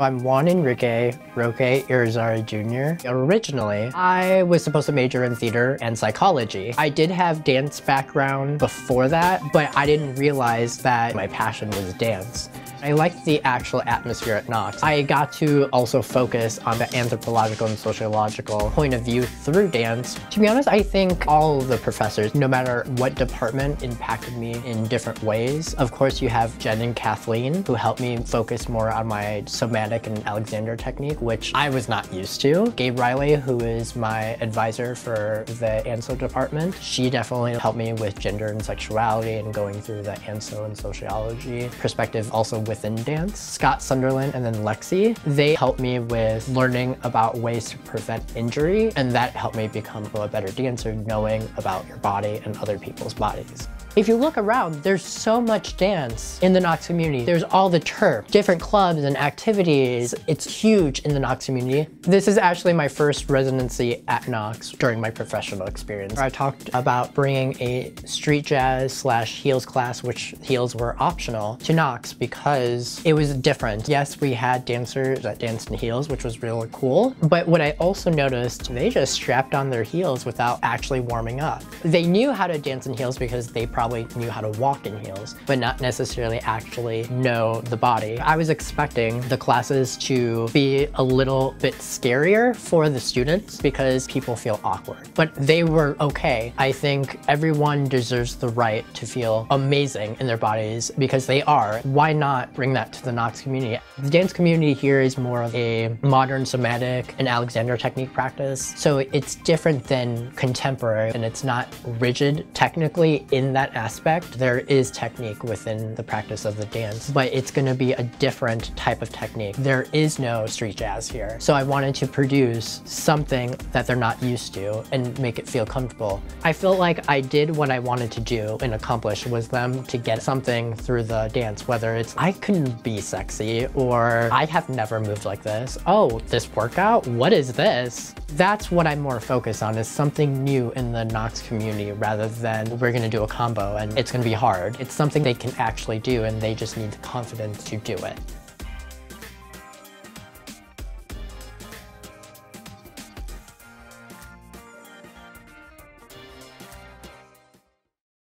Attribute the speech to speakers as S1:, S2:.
S1: I'm Juan Enrique Roque Irizarry Jr. Originally, I was supposed to major in theater and psychology. I did have dance background before that, but I didn't realize that my passion was dance. I liked the actual atmosphere at Knox. I got to also focus on the anthropological and sociological point of view through dance. To be honest, I think all the professors, no matter what department, impacted me in different ways. Of course, you have Jen and Kathleen, who helped me focus more on my somatic and Alexander technique, which I was not used to. Gabe Riley, who is my advisor for the ANSO department, she definitely helped me with gender and sexuality and going through the ANSO and sociology perspective also within dance. Scott Sunderland and then Lexi, they helped me with learning about ways to prevent injury and that helped me become a better dancer knowing about your body and other people's bodies. If you look around, there's so much dance in the Knox community. There's all the turf, different clubs and activities. It's huge in the Knox community. This is actually my first residency at Knox during my professional experience. I talked about bringing a street jazz slash heels class, which heels were optional, to Knox because it was different. Yes, we had dancers that danced in heels, which was really cool. But what I also noticed, they just strapped on their heels without actually warming up. They knew how to dance in heels because they probably probably knew how to walk in heels, but not necessarily actually know the body. I was expecting the classes to be a little bit scarier for the students because people feel awkward, but they were okay. I think everyone deserves the right to feel amazing in their bodies because they are. Why not bring that to the Knox community? The dance community here is more of a modern somatic and Alexander technique practice. So it's different than contemporary and it's not rigid technically in that aspect. There is technique within the practice of the dance, but it's gonna be a different type of technique. There is no street jazz here. So I wanted to produce something that they're not used to and make it feel comfortable. I felt like I did what I wanted to do and accomplish was them to get something through the dance, whether it's I couldn't be sexy or I have never moved like this. Oh, this workout? What is this? That's what I'm more focused on is something new in the Knox community rather than we're gonna do a combo and it's gonna be hard. It's something they can actually do and they just need the confidence to do it.